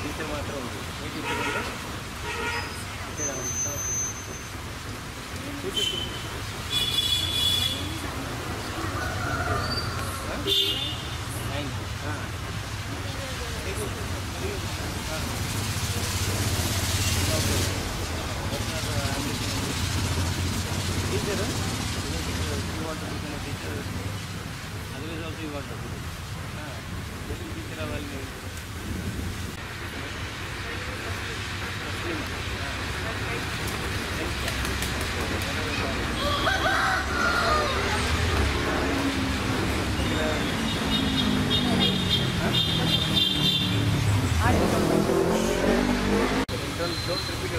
గీత మాత్రం ఉంది nine teacher you want teacher otherwise also you want teacher అవ్వాలి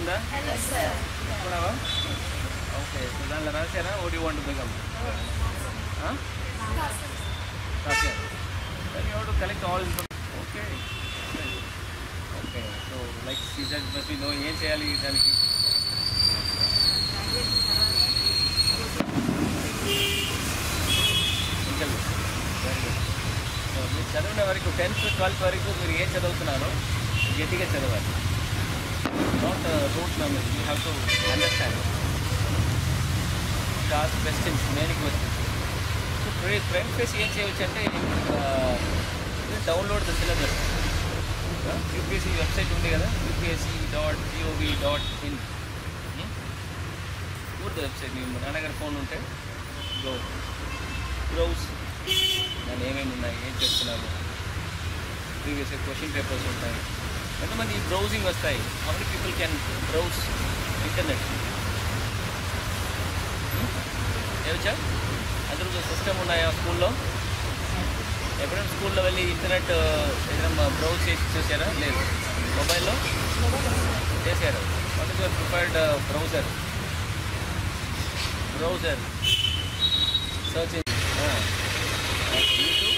ఉందా ఓకే దానిలో రాశారా ఓడి వంట బిగం okay collect all information okay okay so like season బట్టి నో ఏం చేయాలి దానికి చదివిన వరకు టెన్త్ ట్వెల్త్ వరకు మీరు ఏం చదువుతున్నారో గట్టిగా చదవాలి not a road language. You have to understand. You ask questions, many questions. So today, prime phase ఏం చేయవచ్చు అంటే download the syllabus UPSC website ఉంది కదా UPSC dot GOV dot in ఊరిది website మీ నాన్నగారి ఫోన్ ఉంటే గో బ్రౌజ్ దాని ఏమేమి ఉన్నాయి ఏం చెప్తున్నారు ప్రీవియస్ క్వశ్చన్ పేపర్స్ ఉంటాయి ఎంతమంది బ్రౌజింగ్ వస్తాయి అవన్నీ పీపుల్ క్యాన్ బ్రౌజ్ ఇంటర్నెట్ ఏవచ్చా అందరూ సిస్టమ్ ఉన్నాయా స్కూల్లో ఎప్పుడైనా స్కూల్లో వెళ్ళి ఇంటర్నెట్ uh, ఏదైనా బ్రౌజ్ చేసి చూసారా లేదు మొబైల్లో చేశారు what is browser browser search YouTube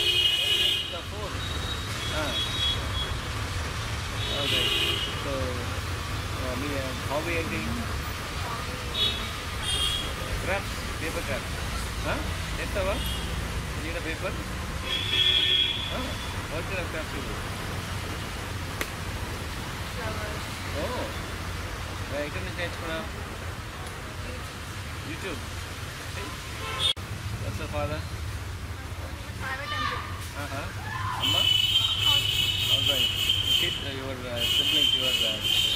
hobby again. Crafts, paper crafts. Huh? That's the one? You need a paper? Huh? What kind of crafts you do? Flowers. Oh. Where you can change for now? YouTube. What's your father? Private MP. Uh-huh. Amma? Housewife. Kid, uh, your uh, siblings, your... Uh,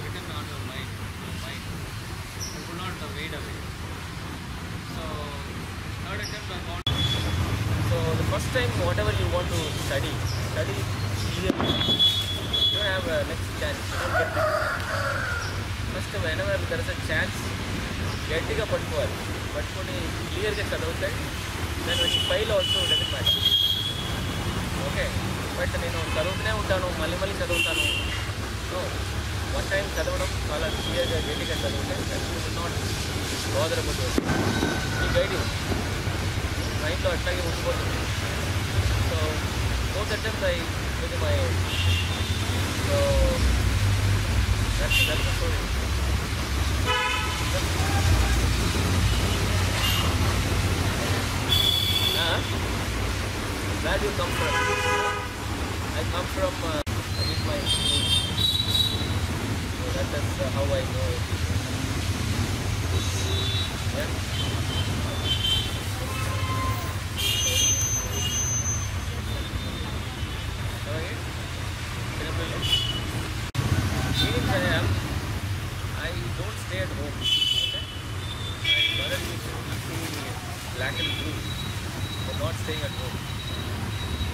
written on your mind, mind. You could not wade away. So, third attempt I want. So, the first time, whatever you want to study, study clearly. You don't have a next chance. You don't get next. First, whenever there is a chance, గట్టిగా పట్టుకోవాలి పట్టుకొని క్లియర్గా చదవుతాయి నేను వచ్చి file also debit match okay but నేను చదువుతూనే ఉంటాను మళ్ళీ మళ్ళీ చదువుతాను so one time Chadavadam called us here, the gate and the and not bother about it. He guided you. Trying to attack you, what So, both attempts I made my So, that's, that's the story. Where do you come from? I come from, uh, I get my that is uh, how I know it. Okay. I am, I don't stay at home. My mother black and blue not staying at home.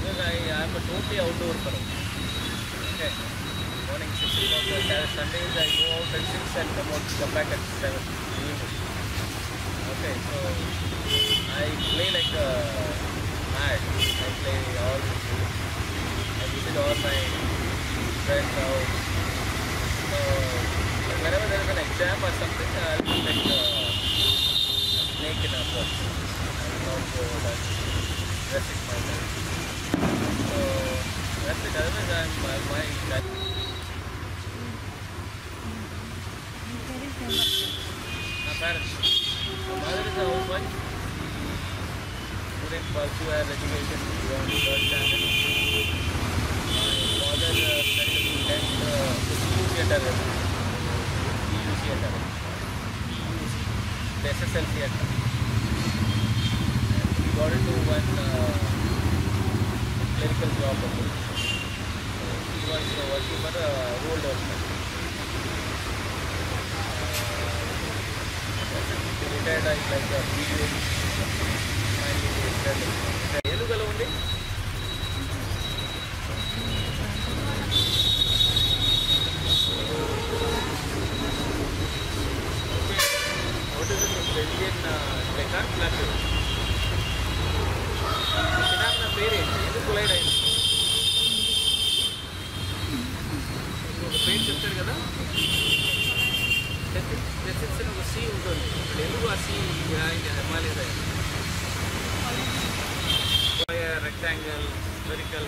Because I, I am a totally outdoor person. Okay? morning 6 o'clock. Sundays I go out at 6 and come, out, come back at 7 Okay, so I play like a mad. I play all the games. I visit all my friends' house. So whenever there is an exam or something, I'll like a uh, snake in a box. I'm not bored. I'm my life. So that's it. Otherwise, I'm my, my parents. The mother is a housewife. Couldn't pursue her education beyond first standard. My father uh, studied in 10th uh, PU theatre. PU theatre. PU SSL theatre. And he got into one uh, clerical job. Also. He was uh, working for a uh, roll development. It's uh, related like a BA. Rectangle spherical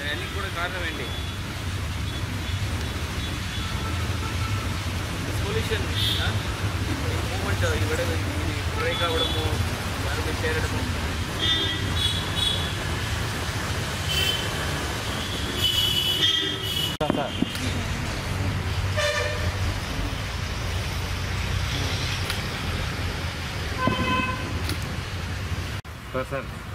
ఇవన్నీ కూడా కారణమేంటి pollution movement ఇవ్వడం ఇది break అవ్వడము దాని చేరడము sir sir